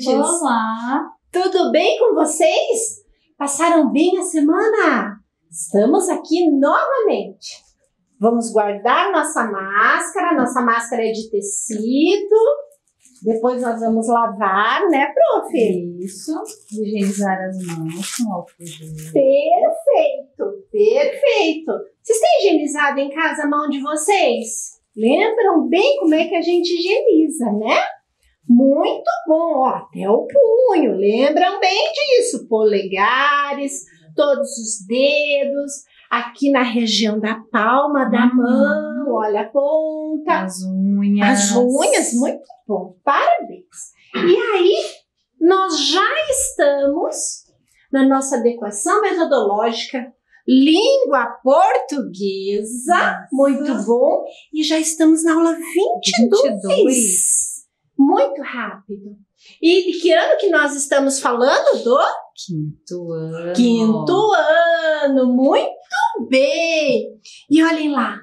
Olá, estudantes! Olá! Tudo bem com vocês? Passaram bem a semana? Estamos aqui novamente. Vamos guardar nossa máscara. Nossa máscara é de tecido. Depois nós vamos lavar, né, prof? Isso. Higienizar as mãos com álcool gel. Perfeito, perfeito. Vocês têm higienizado em casa a mão de vocês? Lembram bem como é que a gente higieniza, né? Muito bom, ó, até o punho, lembram bem disso? Polegares, todos os dedos, aqui na região da palma da Uhum. mão, olha a ponta. As unhas. As unhas, muito bom, parabéns. E aí, nós já estamos na nossa adequação metodológica, língua portuguesa, muito bom, e já estamos na aula 22. 22. Muito rápido. E de que ano que nós estamos falando? Do Quinto ano. quinto ano. Muito bem. E olhem lá,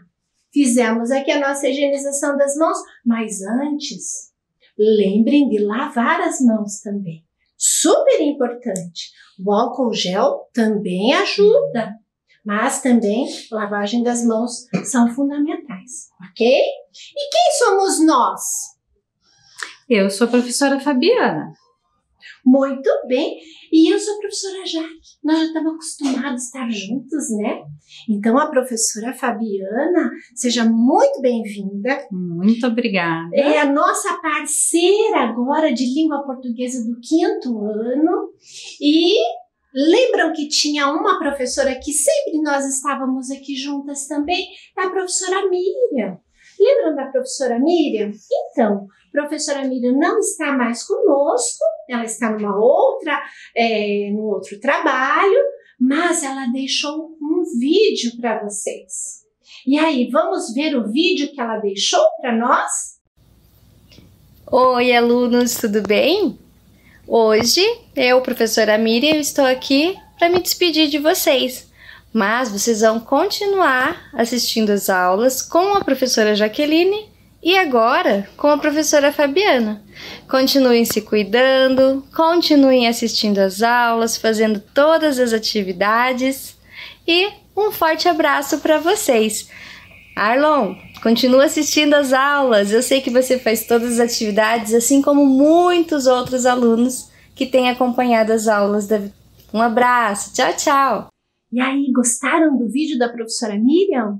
fizemos aqui a nossa higienização das mãos, mas antes, lembrem de lavar as mãos também. Super importante. O álcool gel também ajuda, mas também lavagem das mãos são fundamentais, ok? E quem somos nós? Eu sou a professora Fabiana. Muito bem. E eu sou a professora Jaque. Nós já estamos acostumados a estar juntos, né? Então, a professora Fabiana, seja muito bem-vinda. Muito obrigada. É a nossa parceira agora de língua portuguesa do quinto ano. E lembram que tinha uma professora que sempre nós estávamos aqui juntas também? É a professora Miriam. Lembram da professora Miriam? Então, professora Miriam não está mais conosco, ela está numa outra, é, outro trabalho, mas ela deixou um vídeo para vocês. E aí, vamos ver o vídeo que ela deixou para nós? Oi, alunos, tudo bem? Hoje, eu, professora Miriam, estou aqui para me despedir de vocês. Mas vocês vão continuar assistindo as aulas com a professora Jaqueline e agora com a professora Fabiana. Continuem se cuidando, continuem assistindo as aulas, fazendo todas as atividades e um forte abraço para vocês. Arlon, continua assistindo as aulas. Eu sei que você faz todas as atividades, assim como muitos outros alunos que têm acompanhado as aulas da Um abraço, tchau, tchau. E aí, gostaram do vídeo da professora Miriam?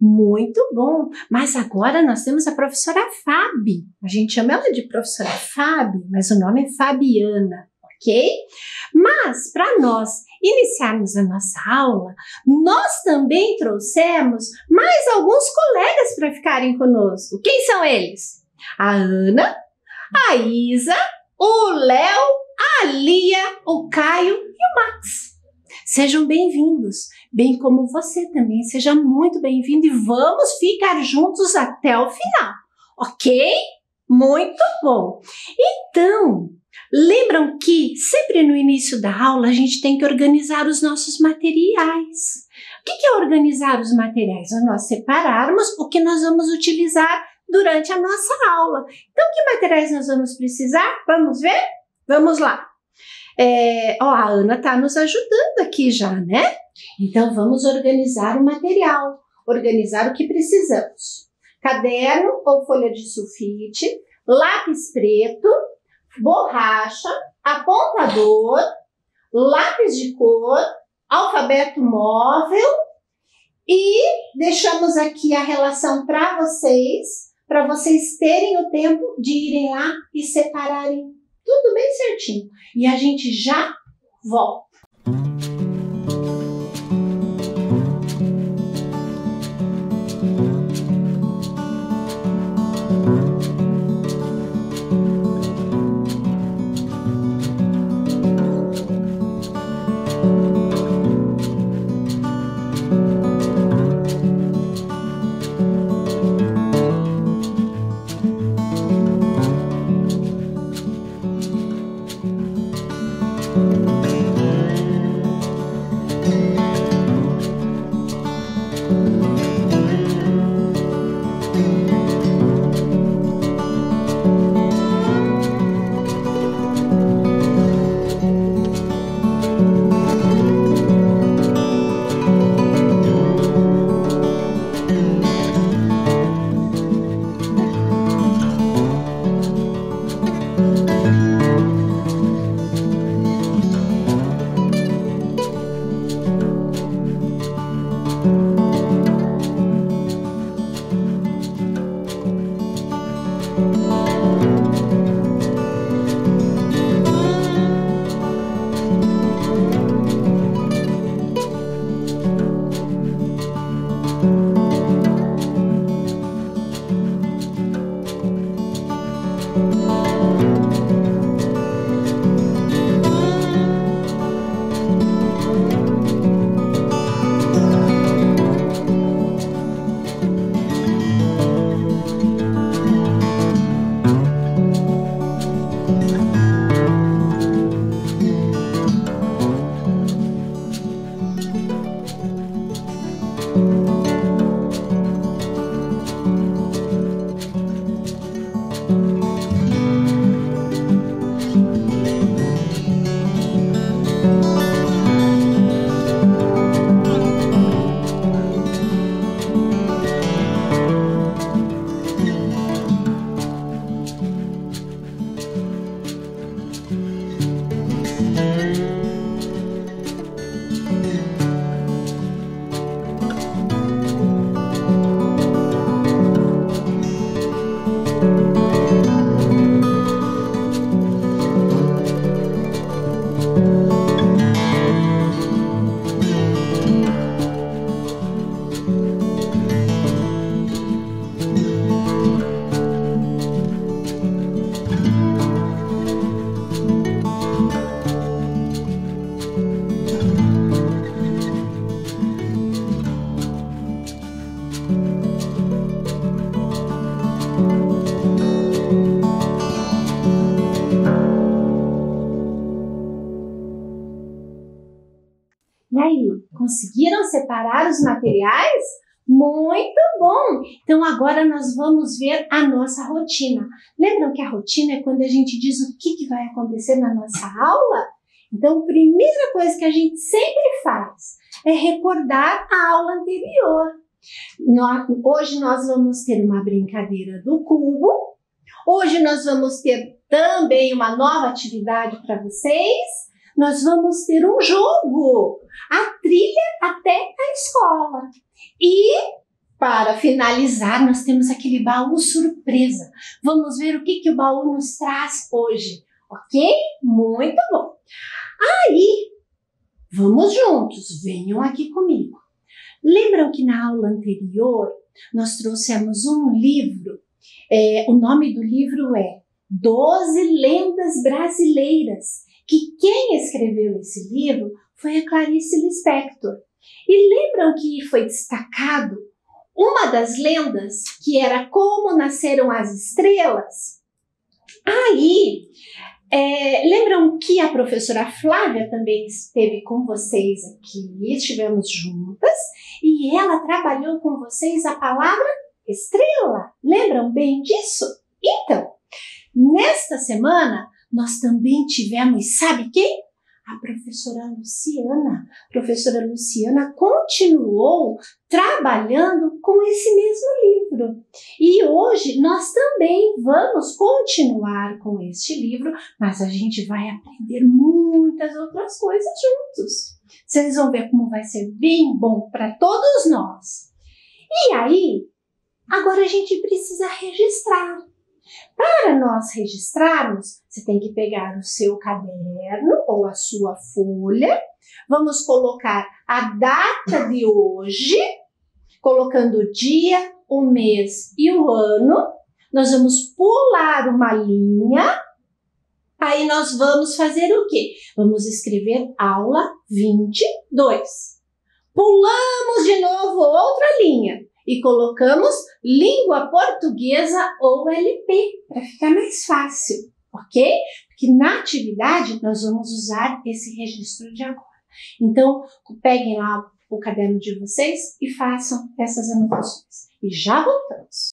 Muito bom! Mas agora nós temos a professora Fabi. A gente chama ela de professora Fabi, mas o nome é Fabiana, ok? Mas para nós iniciarmos a nossa aula, nós também trouxemos mais alguns colegas para ficarem conosco. Quem são eles? A Ana, a Isa, o Léo, a Lia, o Caio e o Max. Sejam bem-vindos, bem como você também. Seja muito bem-vindo e vamos ficar juntos até o final, ok? Muito bom! Então, lembram que sempre no início da aula a gente tem que organizar os nossos materiais. O que é organizar os materiais? É nós separarmos o que nós vamos utilizar durante a nossa aula. Então, que materiais nós vamos precisar? Vamos ver? Vamos lá! É, ó, a Ana está nos ajudando aqui já, né? Então vamos organizar o material, organizar o que precisamos: caderno ou folha de sulfite, lápis preto, borracha, apontador, lápis de cor, alfabeto móvel e deixamos aqui a relação para vocês, para vocês terem o tempo de irem lá e separarem tudo bem certinho. E a gente já volta. Então agora nós vamos ver a nossa rotina. Lembram que a rotina é quando a gente diz o que, que vai acontecer na nossa aula? Então, a primeira coisa que a gente sempre faz é recordar a aula anterior. Hoje nós vamos ter uma brincadeira do cubo. Hoje nós vamos ter também uma nova atividade para vocês. Nós vamos ter um jogo, a trilha até a escola. E para finalizar, nós temos aquele baú surpresa. Vamos ver o que, que o baú nos traz hoje, ok? Muito bom. Aí, vamos juntos, venham aqui comigo. Lembram que na aula anterior nós trouxemos um livro? É, o nome do livro é Doze Lendas Brasileiras, que quem escreveu esse livro foi a Clarice Lispector. E lembram que foi destacado uma das lendas que era como nasceram as estrelas? Aí, é, lembram que a professora Flávia também esteve com vocês aqui, estivemos juntas, e ela trabalhou com vocês a palavra estrela. Lembram bem disso? Então, nesta semana, nós também tivemos, sabe quem? A professora Luciana. A professora Luciana continuou trabalhando com esse mesmo livro. E hoje nós também vamos continuar com este livro, mas a gente vai aprender muitas outras coisas juntos. Vocês vão ver como vai ser bem bom para todos nós. E aí, agora a gente precisa registrar. Para nós registrarmos, você tem que pegar o seu caderno ou a sua folha. Vamos colocar a data de hoje, colocando o dia, o mês e o ano. Nós vamos pular uma linha. Aí nós vamos fazer o quê? Vamos escrever aula 22. Pulamos de novo outra linha e colocamos língua portuguesa ou LP, para ficar mais fácil, ok? Porque na atividade nós vamos usar esse registro de agora. Então, peguem lá o caderno de vocês e façam essas anotações. E já voltamos.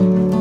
Bem,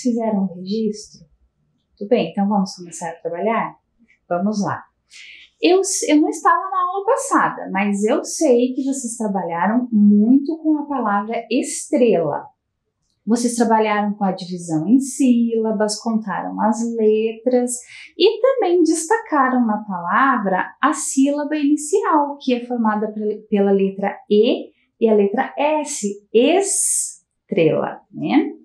fizeram o registro? Tudo bem, então vamos começar a trabalhar? Vamos lá. Eu, eu não estava na aula passada, mas eu sei que vocês trabalharam muito com a palavra estrela. Vocês trabalharam com a divisão em sílabas, contaram as letras e também destacaram na palavra a sílaba inicial, que é formada pela letra E e a letra S, estrela, né?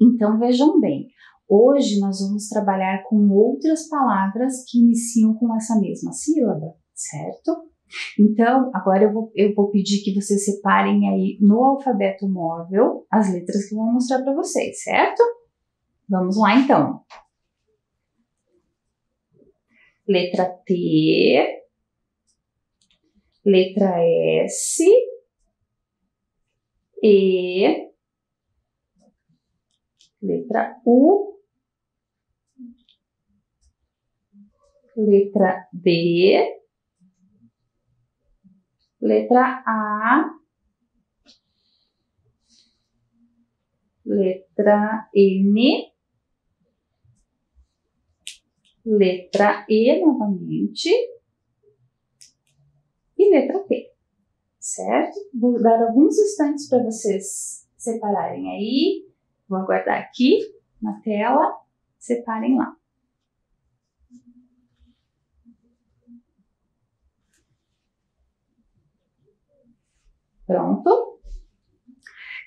Então vejam bem, hoje nós vamos trabalhar com outras palavras que iniciam com essa mesma sílaba, certo? Então, agora eu vou, eu vou pedir que vocês separem aí no alfabeto móvel as letras que eu vou mostrar para vocês, certo? Vamos lá então. Letra T, letra S, E, letra U, letra D, letra A, letra N, letra E novamente. E letra P, certo? Vou dar alguns instantes para vocês separarem aí vou aguardar aqui na tela, separem lá. Pronto?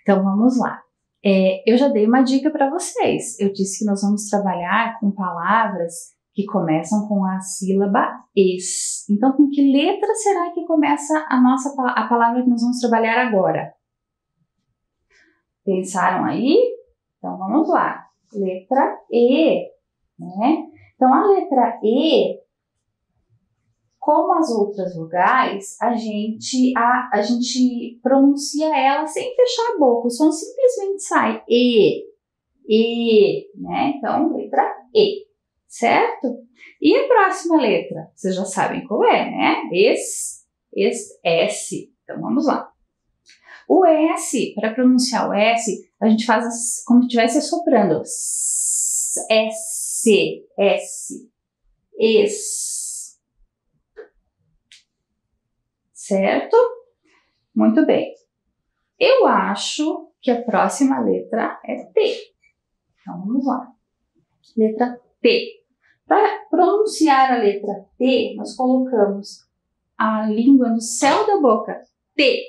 Então vamos lá. É, eu já dei uma dica para vocês. Eu disse que nós vamos trabalhar com palavras que começam com a sílaba es. Então, com que letra será que começa a nossa a palavra que nós vamos trabalhar agora? Pensaram aí? Então vamos lá. Letra E, né? Então a letra E como as outras vogais, a gente, a, a gente pronuncia ela sem fechar a boca. O som simplesmente sai E, E, né? Então, letra E, certo? E a próxima letra? Vocês já sabem qual é, né? Es, es, S. Então, vamos lá. O S, para pronunciar o S, a gente faz como se estivesse soprando. S, S, S, certo? Muito bem. Eu acho que a próxima letra é T. Então vamos lá. Letra T. Para pronunciar a letra T, nós colocamos a língua no céu da boca. T,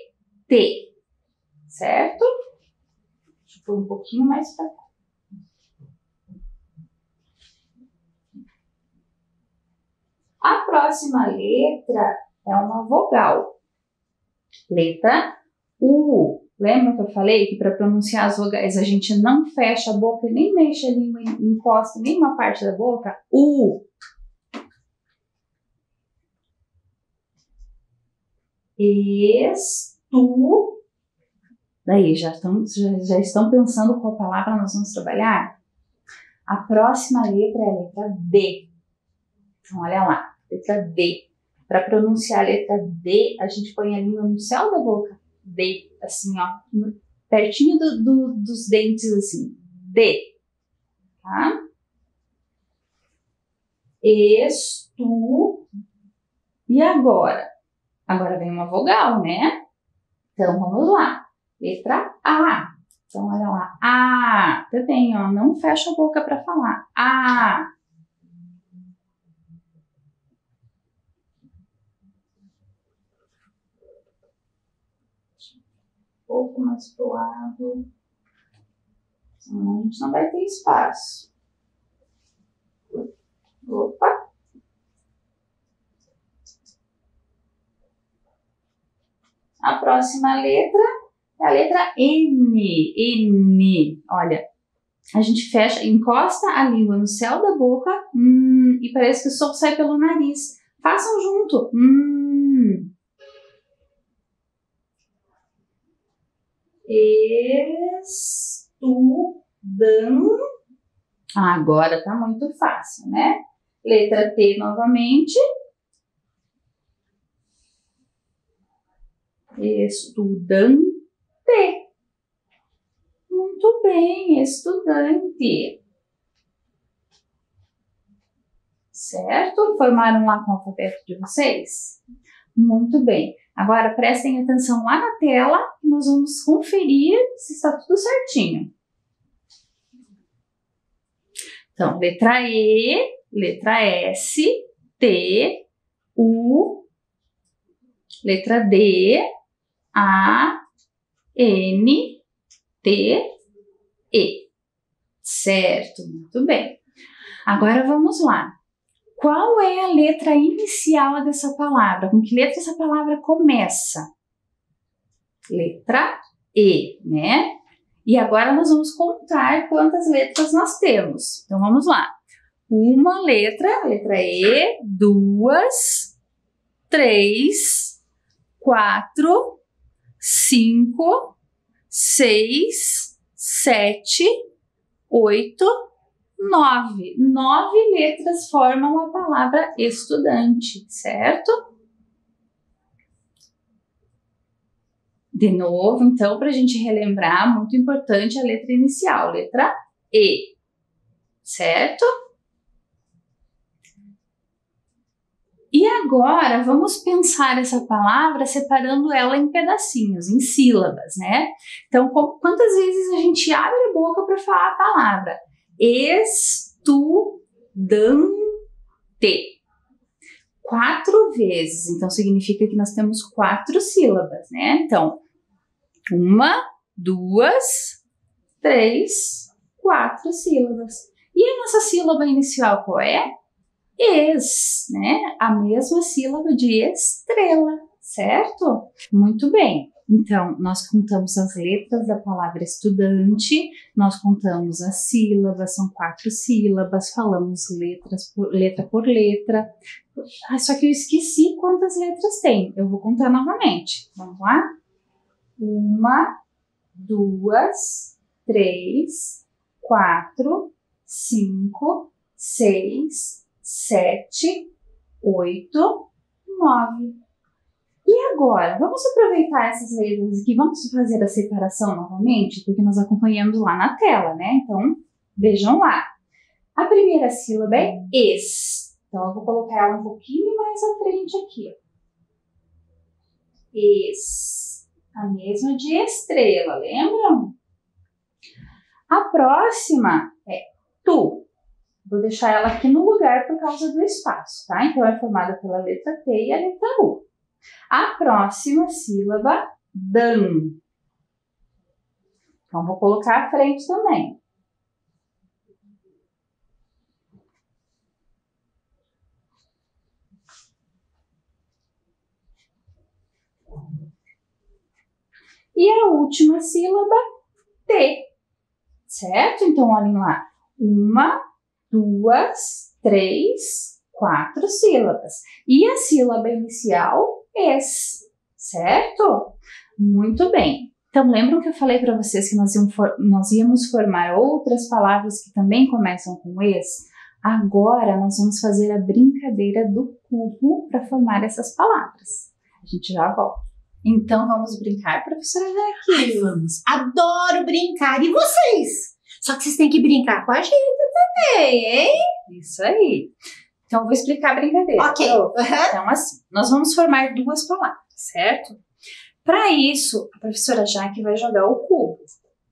T. Certo? Deixa eu pôr um pouquinho mais para cá. A próxima letra é uma vogal. Letra U. Lembra que eu falei que para pronunciar as vogais a gente não fecha a boca nem mexe a língua, encosta em nenhuma parte da boca? U. Estu. Daí, já estão, já, já estão pensando qual palavra nós vamos trabalhar? A próxima letra é a letra D. Então, olha lá, letra D. Para pronunciar a letra D, a gente põe a língua no céu da boca. D, assim, ó, pertinho do, do, dos dentes, assim. D. Tá? Estu. E agora? Agora vem uma vogal, né? Então vamos lá. Letra A. Então olha lá. A. Também, ó, não fecha a boca para falar. A. pouco mais pro lado. Senão a gente não vai ter espaço. Opa! A próxima letra é a letra N. N. Olha, a gente fecha, encosta a língua no céu da boca hum, e parece que o som sai pelo nariz. Façam junto. Hum. estudando. Ah, agora tá muito fácil, né? Letra T novamente. Estudante. Muito bem, estudante. Certo? Formaram lá com o alfabeto de vocês? Muito bem. Agora prestem atenção lá na tela que nós vamos conferir se está tudo certinho. Então, letra E, letra S, T, U, letra D, A, N, T, E. Certo, muito bem. Agora vamos lá. Qual é a letra inicial dessa palavra? Com que letra essa palavra começa? Letra E, né? E agora nós vamos contar quantas letras nós temos. Então vamos lá. Uma letra, letra E, duas, três, quatro, cinco, seis, sete, oito, nove. Nove letras formam a palavra estudante, certo? De novo, então, para a gente relembrar, muito importante a letra inicial, letra E, certo? E agora vamos pensar essa palavra separando ela em pedacinhos, em sílabas, né? Então, quantas vezes a gente abre a boca para falar a palavra? Estudante. Quatro vezes. Então, significa que nós temos quatro sílabas, né? Então, uma, duas, três, quatro sílabas. E a nossa sílaba inicial qual é? Es, né? A mesma sílaba de estrela, certo? Muito bem. Então, nós contamos as letras da palavra estudante, nós contamos as sílabas, são quatro sílabas, falamos letras por, letra por letra. Ah, só que eu esqueci quantas letras tem. Eu vou contar novamente. Vamos lá? Uma, duas, três, quatro, cinco, seis, sete, oito, nove. E agora, vamos aproveitar essas letras aqui, vamos fazer a separação novamente, porque nós acompanhamos lá na tela, né? Então, vejam lá. A primeira sílaba é es. Então, eu vou colocar ela um pouquinho mais à frente aqui. Es. A mesma de estrela, lembram? A próxima é tu. Vou deixar ela aqui no lugar por causa do espaço, tá? Então, é formada pela letra T e a letra U. A próxima sílaba, dan. Então, vou colocar à frente também. E a última sílaba, T. Certo? Então, olhem lá. Uma, duas, três, quatro sílabas. E a sílaba inicial, es, certo? Muito bem. Então, lembram que eu falei para vocês que nós, nós íamos formar outras palavras que também começam com es? Agora nós vamos fazer a brincadeira do cubo para formar essas palavras. A gente já volta. Então vamos brincar, professora Jaque? Vamos. Adoro brincar. E vocês? Só que vocês têm que brincar com a gente também, hein? Isso aí. Então, eu vou explicar a brincadeira. Ok. Então, assim, nós vamos formar duas palavras, certo? Para isso, a professora Jaque vai jogar o cubo.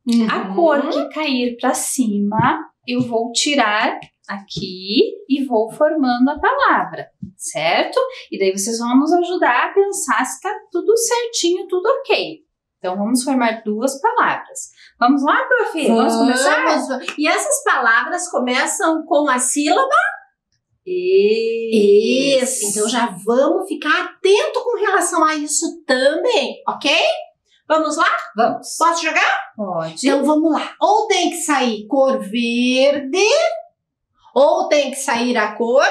Uhum. A cor que cair para cima, eu vou tirar aqui e vou formando a palavra, certo? E daí vocês vão nos ajudar a pensar se está tudo certinho, tudo ok. Então, vamos formar duas palavras. Vamos lá, prof? Vamos, vamos começar? E essas palavras começam com a sílaba isso. Então já vamos ficar atento com relação a isso também, ok? Vamos lá? Vamos. Posso jogar? Pode. Então vamos lá. Ou tem que sair cor verde, ou tem que sair a cor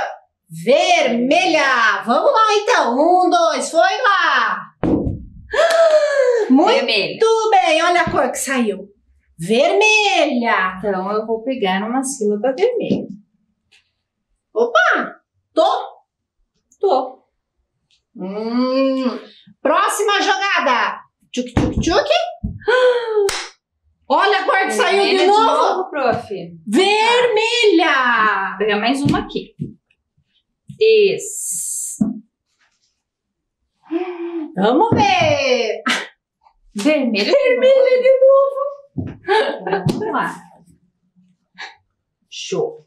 vermelha. Vamos lá então. Um, dois, foi lá. Muito Vermelho. bem. Olha a cor que saiu. Vermelha. Então eu vou pegar uma sílaba vermelha. Opa! Tô? Tô. Hum. Próxima jogada. Tchuk, tchuk, tchuk. Olha a cor que saiu de novo. de novo. prof. Vermelha. Vou pegar mais uma aqui. Isso. Vamos ver. Vermelha. Vermelha de novo. Vamos lá. Show.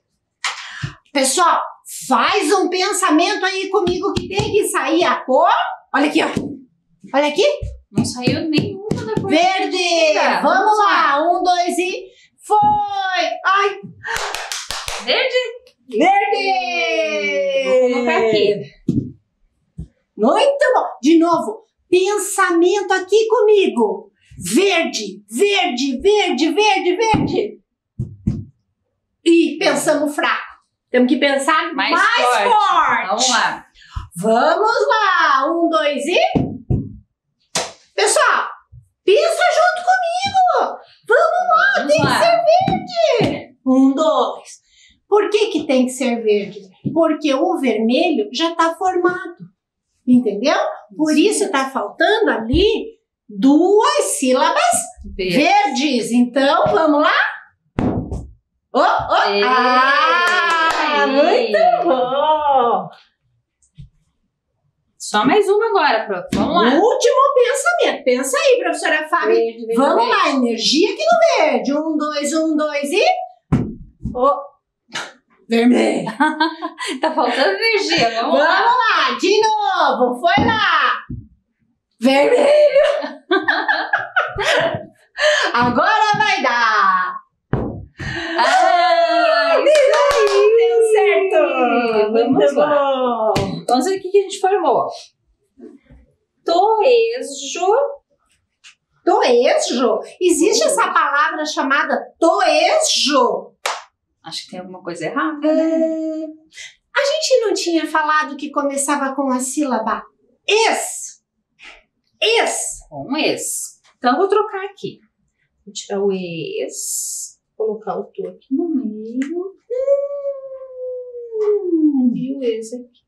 Pessoal, faz um pensamento aí comigo que tem que sair a cor. Olha aqui, ó. Olha aqui. Não saiu nenhuma da cor. Verde. Vamos, Vamos lá. lá. Um, dois e foi. Ai. Verde. Verde. Vou colocar aqui. Muito bom. De novo, pensamento aqui comigo. Verde, verde, verde, verde, verde. E pensamos fraco. Temos que pensar mais, mais forte. forte. Vamos lá. Vamos lá. Um, dois e. Pessoal, pensa junto comigo. Vamos lá, Vamos tem lá. que ser verde. Um, dois. Por que, que tem que ser verde? Porque o vermelho já está formado. Entendeu? Por isso está faltando ali duas sílabas Verde. verdes. Então, vamos lá? Oh, oh. Ei. Ah, muito bom! Só mais uma agora, prof. Vamos lá. Último pensamento. Pensa aí, professora Fábio. Verde, verde, Vamos lá, energia aqui no verde. Um, dois, um, dois e. Oh. Vermelho. Tá faltando energia. Vamos, Vamos lá. lá, de novo. Foi lá. Vermelho. Agora vai dar. Ah, Deu certo. Vamos Muito lá. bom. Vamos ver o que que a gente formou. Toejo. Toejo. Existe essa palavra chamada toejo. Acho que tem alguma coisa errada. Hum, a gente não tinha falado que começava com a sílaba es. Es. Com esse. Então, vou trocar aqui. Vou tirar o ex. Colocar o tu aqui no meio. Hum, E o ex aqui.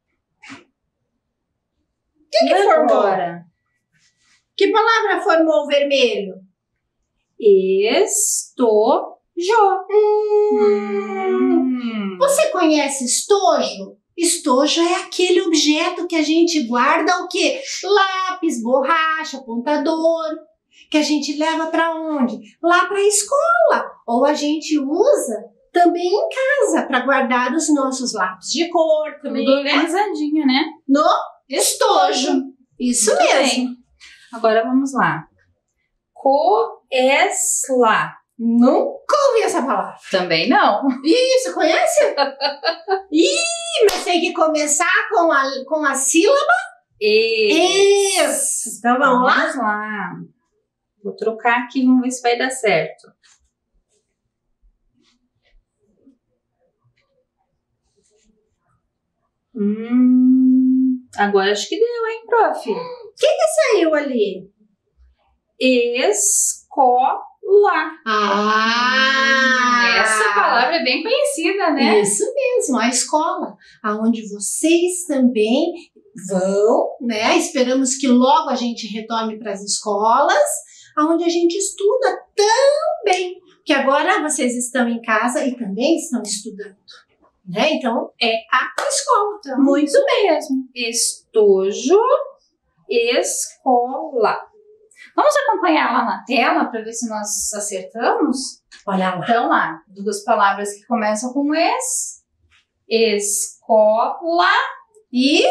O que, que formou? agora? Que palavra formou o vermelho? Estojo. Hum, Hum. Você conhece estojo? Estojo é aquele objeto que a gente guarda o quê? Lápis, borracha, apontador, que a gente leva para onde? Lá para a escola. Ou a gente usa também em casa para guardar os nossos lápis de cor, Tudo tudo, né? organizadinho, né? No estojo. Isso Muito mesmo. bem. Agora vamos lá. Coesla. Nunca ouvi essa palavra. Também não. Isso, conhece? Ih, mas tem que começar com a, com a sílaba es. Então vamos lá? Vamos lá. Vou trocar aqui, vamos ver se vai dar certo. Hum, agora acho que deu, hein, prof? Saiu ali. Escola. Ah! Essa palavra é bem conhecida, né? Isso mesmo, a escola, aonde vocês também vão, né? Esperamos que logo a gente retorne para as escolas, aonde a gente estuda também, que agora vocês estão em casa e também estão estudando, né? Então é a escola. Muito bem. mesmo. Estojo, escola. Vamos acompanhar lá na tela para ver se nós acertamos? Olha lá. Então, lá, duas palavras que começam com es, escola, E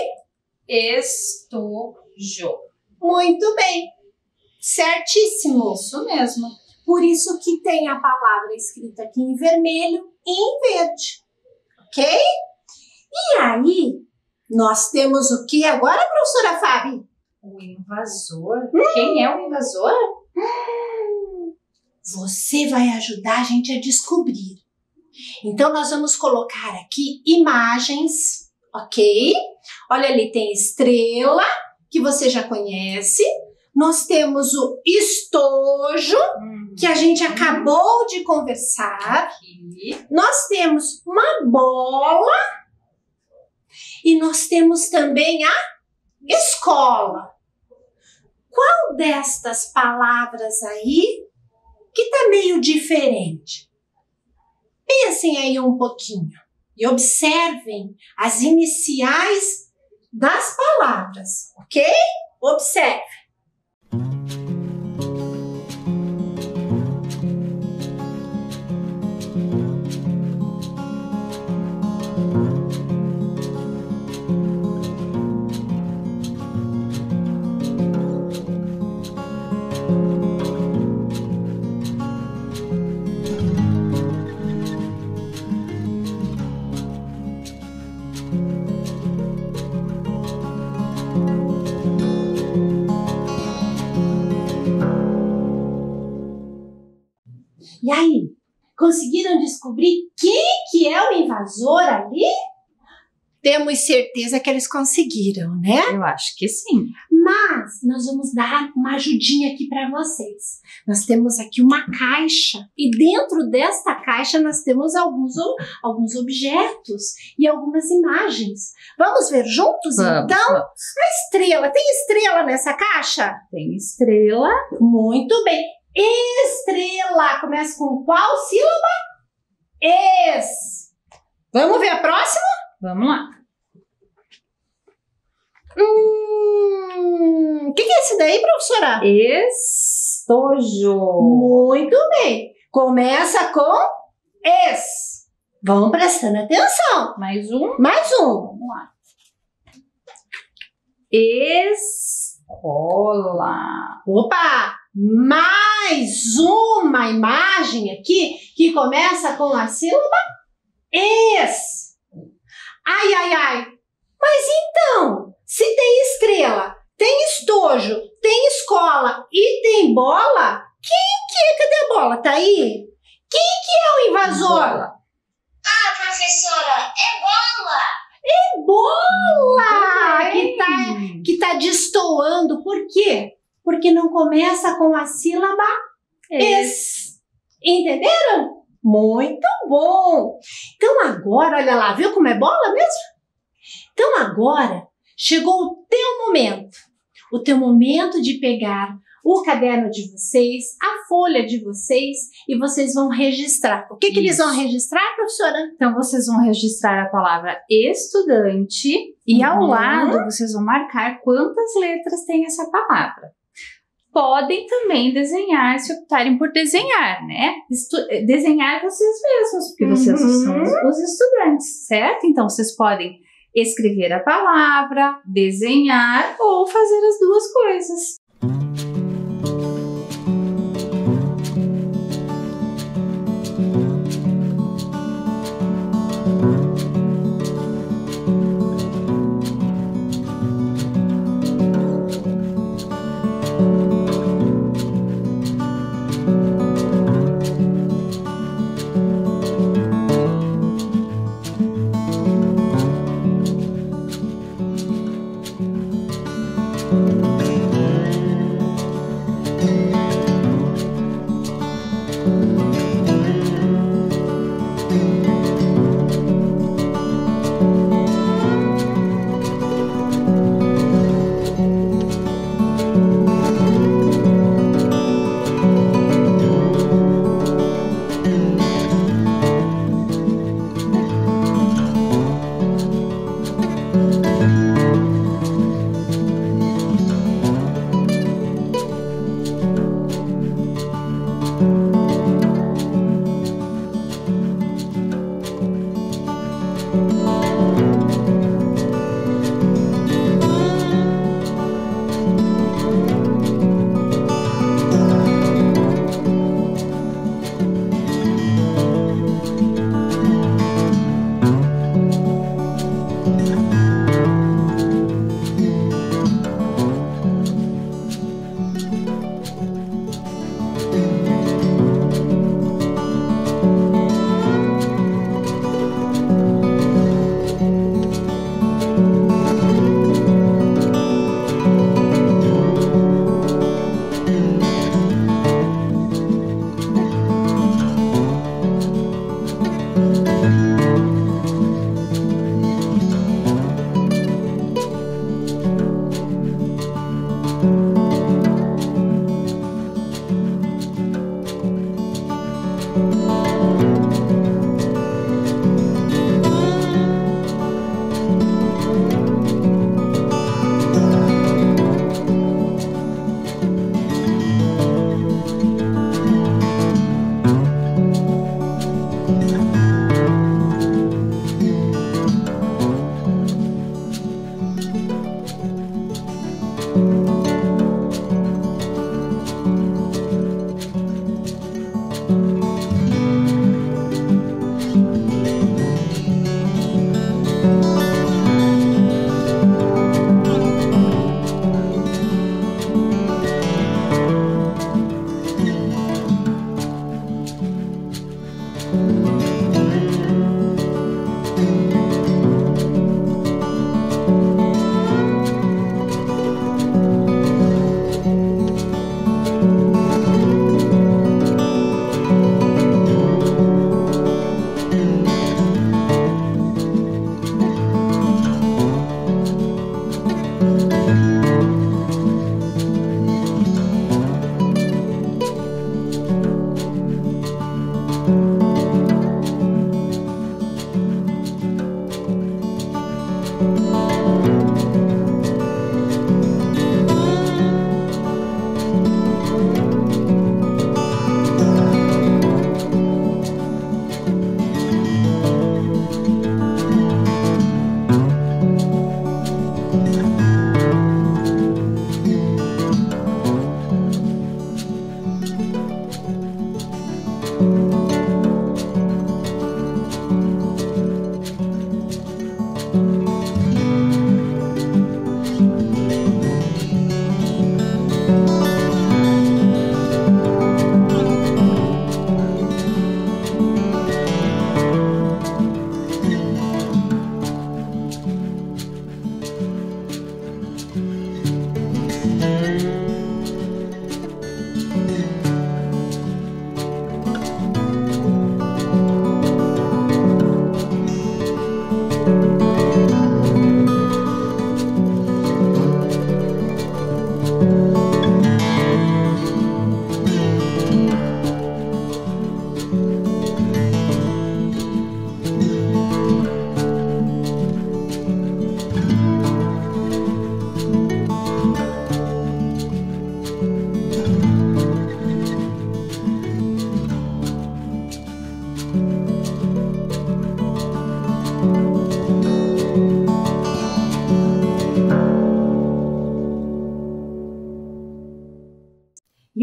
estojo. muito bem. Certíssimo. Isso mesmo. Por isso que tem a palavra escrita aqui em vermelho e em verde. Ok? E aí, nós temos o que agora, professora Fábio? O invasor. Quem é o invasor? Você vai ajudar a gente a descobrir. Então, nós vamos colocar aqui imagens, ok? Olha ali, tem estrela, que você já conhece. Nós temos o estojo, que a gente acabou de conversar. Aqui. Nós temos uma bola e nós temos também a escola. Qual destas palavras aí que tá meio diferente? Pensem aí um pouquinho e observem as iniciais das palavras, ok? Observe. E aí, conseguiram descobrir quem que é o invasor ali? temos certeza que eles conseguiram, né? Eu acho que sim. Mas nós vamos dar uma ajudinha aqui para vocês. Nós temos aqui uma caixa e dentro desta caixa nós temos alguns, alguns objetos e algumas imagens. Vamos ver juntos Vamos, então? vamos. A estrela, tem estrela nessa caixa? Tem estrela. Muito bem. Estrela começa com qual sílaba? Es. Vamos ver a próxima? Vamos lá. Hum, o que, que é esse daí, professora? Estojo. Muito bem. Começa com es. Vão prestando atenção. Mais um. Mais um. Vamos lá. Escola. Opa! Mais uma imagem aqui que começa com a sílaba es. Ai, ai, ai. Mas então, se tem estrela, tem estojo, tem escola e tem bola, quem que é? Cadê a bola? Tá aí? Quem que é o invasor? Bola. Ah, professora, é bola! Bola! Muito Que tá, que tá destoando. Por quê? Porque não começa com a sílaba es. Entenderam? Muito bom! Então agora, olha lá, viu como é bola mesmo? Então agora chegou o teu momento. O teu momento de pegar o caderno de vocês, a folha de vocês e vocês vão registrar. O que, que eles vão registrar, professora? Então vocês vão registrar a palavra estudante e ao Uhum. lado vocês vão marcar quantas letras tem essa palavra. Podem também desenhar, se optarem por desenhar, né? Estu- eh, desenhar vocês mesmos, porque vocês Uhum. são os- os estudantes, certo? Então vocês podem escrever a palavra, desenhar ou fazer as duas coisas.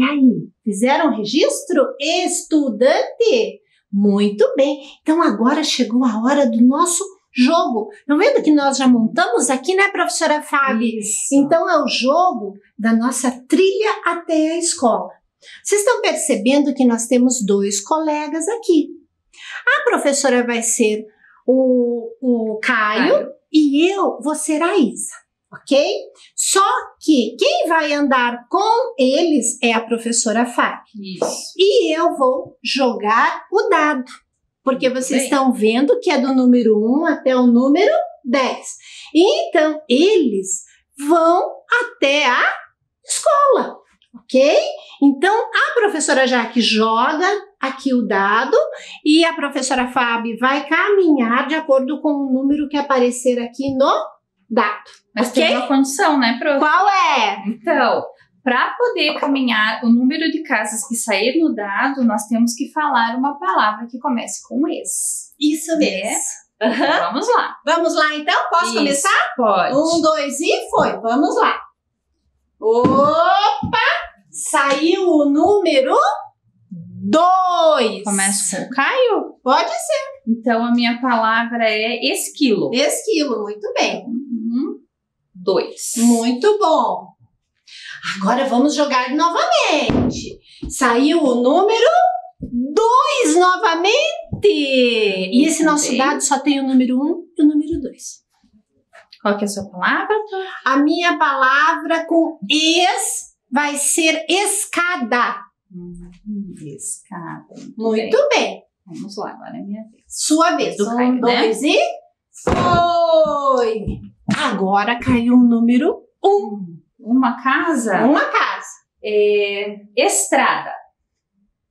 Aí, fizeram registro? Estudante? Muito bem. Então agora chegou a hora do nosso jogo. Estão vendo que nós já montamos aqui, né, professora Fábio? Isso. Então é o jogo da nossa trilha até a escola. Vocês estão percebendo que nós temos dois colegas aqui. A professora vai ser o, o Caio, Caio. e eu vou ser a Isa, ok? Só que quem vai andar com eles é a professora Fábio. Isso. E eu vou jogar o dado. Porque vocês bem. estão vendo que é do número 1 até o número 10. Então, eles vão até a escola, ok? Então, a professora Jaque joga aqui o dado e a professora Fábio vai caminhar de acordo com o número que aparecer aqui no dado. Mas Ok. tem uma condição, né, prof? Qual é? Então, para poder caminhar o número de casas que sair no dado, nós temos que falar uma palavra que comece com esse. Isso mesmo. Então, Vamos lá. Vamos lá então? Posso Isso, começar? Pode. Um, dois e foi. Vamos lá. Opa! Saiu o número dois. Começo com Caio? Pode ser. Então, a minha palavra é esquilo. Esquilo, muito bem. Um, dois. Muito bom. Agora vamos jogar novamente. Saiu o número dois novamente. E esse nosso dado só tem o número um e o número dois. Qual que é a sua palavra? A minha palavra com es vai ser escada. Hum, escada. Muito bem. Vamos lá, agora é minha vez. Sua vez. Do um, Caio, né? dois e foi. Agora caiu o número um. Uma casa Uma casa. é estrada.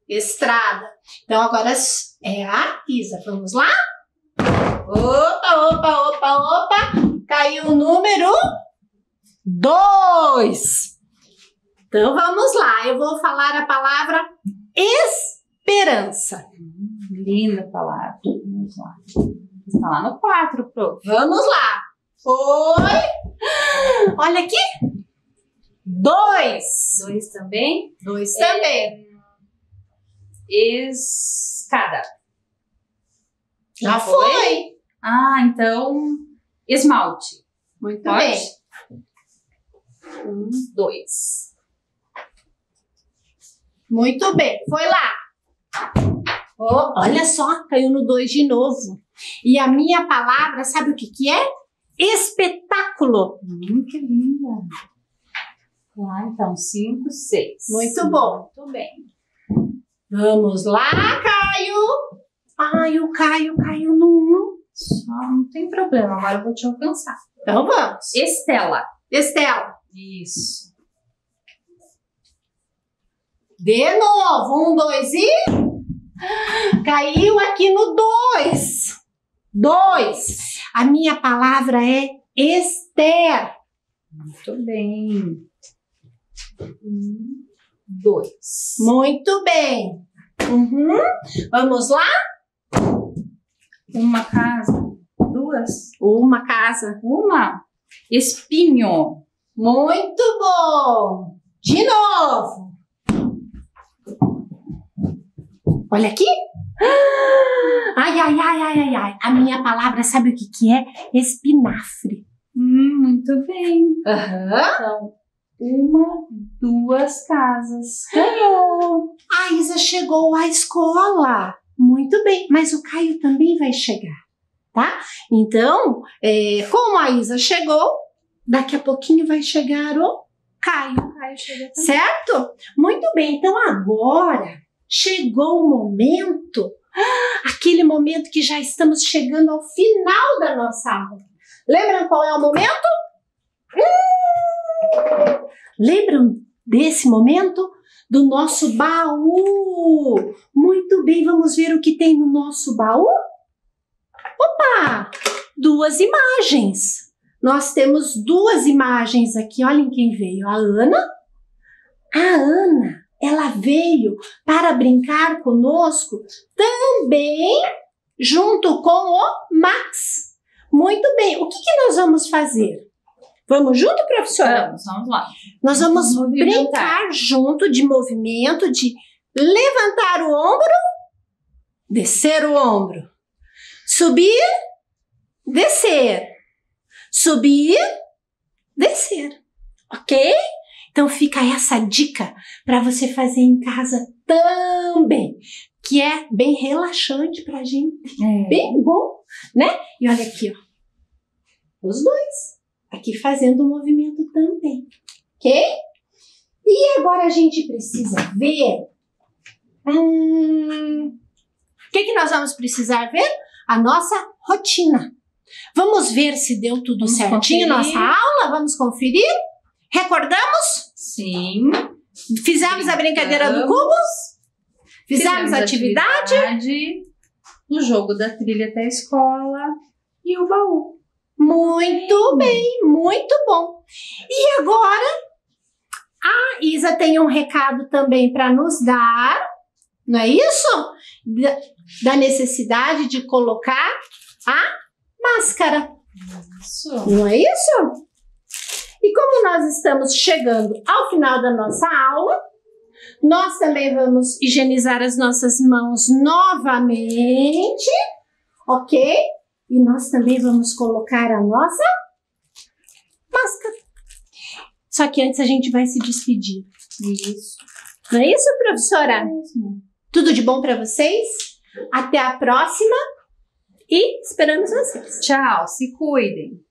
Estrada. Então agora é a Isa. Vamos lá? Opa, opa, opa, opa. Caiu o número dois. Então vamos lá. Eu vou falar a palavra esperança. Linda palavra. Vamos lá. Está lá no 4, prof. Vamos lá. Foi. Olha aqui. Dois. Dois também. Dois também. Escada. Já foi. Ah, então esmalte. Muito Pode? bem. Um, dois. Muito bem. Foi lá. Oh, olha só, caiu no dois de novo. E a minha palavra, sabe o que que é? Espetáculo. Hum, que linda. Lá, então, cinco, seis. Muito bom. Muito bem. Vamos lá, Caio. Ai, o Caio caiu no um. Só não tem problema, agora eu vou te alcançar. Então vamos. Estela. Estela. Isso. De novo. Um, dois e. Caiu aqui no dois. Dois. A minha palavra é Esther. Muito bem. Um, dois. Muito bem. Uhum. Vamos lá? Uma casa. Duas. Uma casa. Uma. Espinho. Muito bom. De novo. Olha aqui. Ai, ai, ai, ai, ai, ai. A minha palavra, sabe o que, que é? Espinafre. Hum, muito bem. Aham. Então, uma, duas casas. Ganhou. A Isa chegou à escola. Muito bem, mas o Caio também vai chegar, tá? Então, é, como a Isa chegou, daqui a pouquinho vai chegar o Caio, Caio chega também. certo? Muito bem, então agora chegou o momento, aquele momento que já estamos chegando ao final da nossa aula. Lembram qual é o momento? Lembram desse momento? Do nosso baú. Muito bem, vamos ver o que tem no nosso baú? Opa! Duas imagens. Nós temos duas imagens aqui. Olhem quem veio. A Ana. A Ana, ela veio para brincar conosco também junto com o Max. Muito bem. O que, que nós vamos fazer? Vamos junto, professora? Vamos, vamos lá. Nós vamos Movimentar. brincar junto de movimento, de levantar o ombro, descer o ombro, subir, descer, subir, descer, ok? Então fica essa dica para você fazer em casa também, que é bem relaxante para gente, É. bem bom, né? E olha aqui, ó, os dois aqui fazendo o movimento também, ok? E agora a gente precisa ver. Hum, o que, que nós vamos precisar ver? A nossa rotina. Vamos ver se deu tudo Vamos certinho conferir. nossa aula. Vamos conferir? Recordamos? Sim. Fizemos a brincadeira do cubo? Fizemos a atividade? atividade, O jogo da trilha até a escola e o baú. Muito bem, muito bom. E agora, a Isa tem um recado também para nos dar, não é isso? Da, da necessidade de colocar a máscara, Isso. não é isso? E como nós estamos chegando ao final da nossa aula, nós também vamos higienizar as nossas mãos novamente, ok? E nós também vamos colocar a nossa máscara. Só que antes a gente vai se despedir. Isso. Não é isso, professora? mesmo. Tudo de bom para vocês? Até a próxima e esperamos vocês. Tchau, se cuidem.